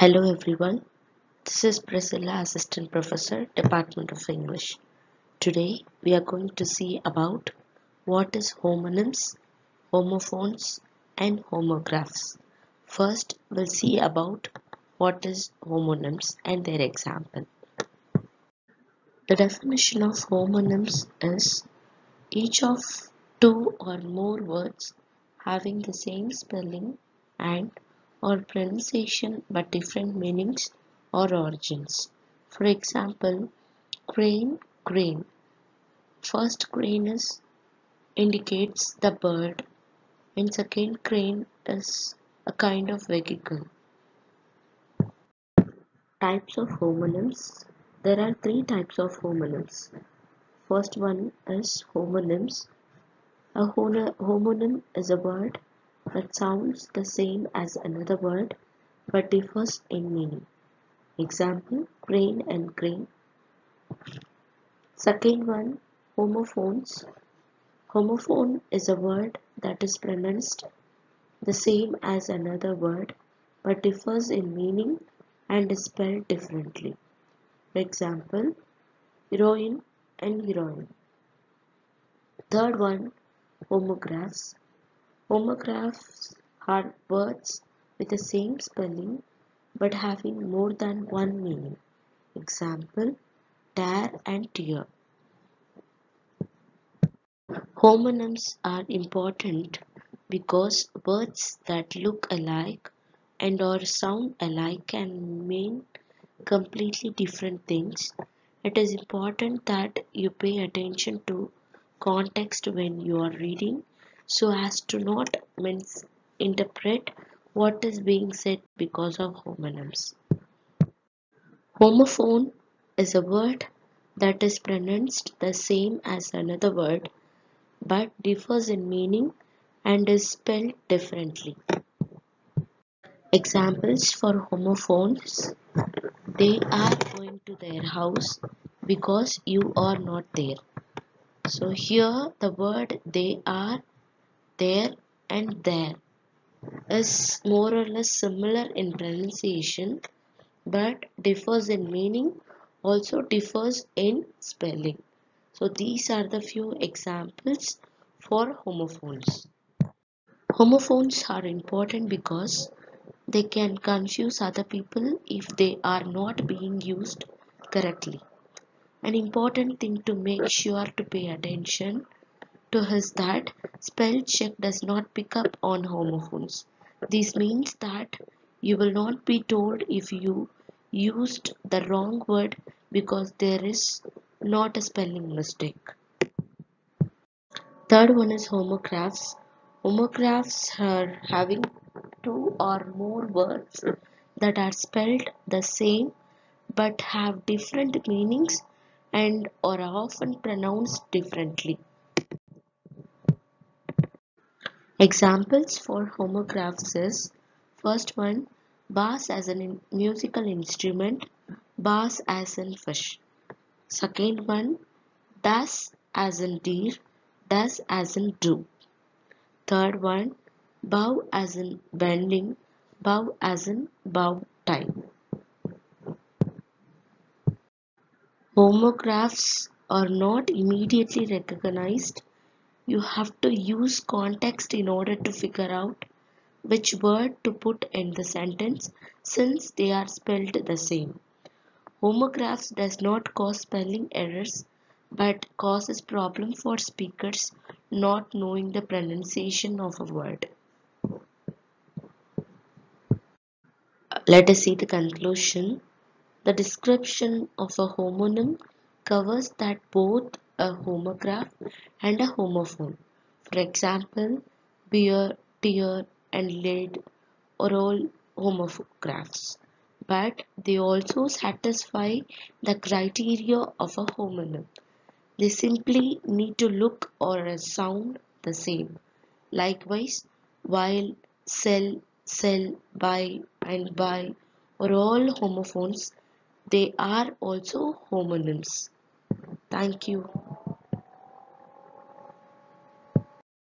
Hello everyone, this is Priscilla, Assistant Professor, Department of English. Today we are going to see about what is homonyms, homophones and homographs. First we'll see about what is homonyms and their example. The definition of homonyms is each of two or more words having the same spelling and or pronunciation but different meanings or origins. For example, crane, crane. First crane is indicates the bird and second crane is a kind of vehicle. Types of homonyms. There are three types of homonyms. First one is homonyms. A homonym is a word that sounds the same as another word but differs in meaning. Example, crane and crane. Second one, homophones. Homophone is a word that is pronounced the same as another word but differs in meaning and is spelled differently. For example, heroin and heroine. Third one, homographs. Homographs are words with the same spelling but having more than one meaning. Example, tear and tear. Homonyms are important because words that look alike and or sound alike can mean completely different things. It is important that you pay attention to context when you are reading so as to not misinterpret what is being said because of homonyms. Homophone is a word that is pronounced the same as another word but differs in meaning and is spelled differently. Examples for homophones They are going to their house because you are not there. So here the word they are there and there. Is more or less similar in pronunciation but differs in meaning also differs in spelling. So these are the few examples for homophones. Homophones are important because they can confuse other people if they are not being used correctly. An important thing to make sure to pay attention to is that spell check does not pick up on homophones. This means that you will not be told if you used the wrong word because there is not a spelling mistake. Third one is homographs. Homographs are having two or more words that are spelled the same but have different meanings and are often pronounced differently. Examples for homographs is first one bass as a in musical instrument bass as in fish. Second one das as in deer does as in do third one bow as in bending bow as in bow tie homographs are not immediately recognized you have to use context in order to figure out which word to put in the sentence since they are spelled the same. Homographs does not cause spelling errors but causes problem for speakers not knowing the pronunciation of a word. Let us see the conclusion. The description of a homonym covers that both a homograph and a homophone. For example, beer, tear and lead are all homographs, but they also satisfy the criteria of a homonym. They simply need to look or sound the same. Likewise, while sell, cell, buy and buy are all homophones, they are also homonyms. Thank you.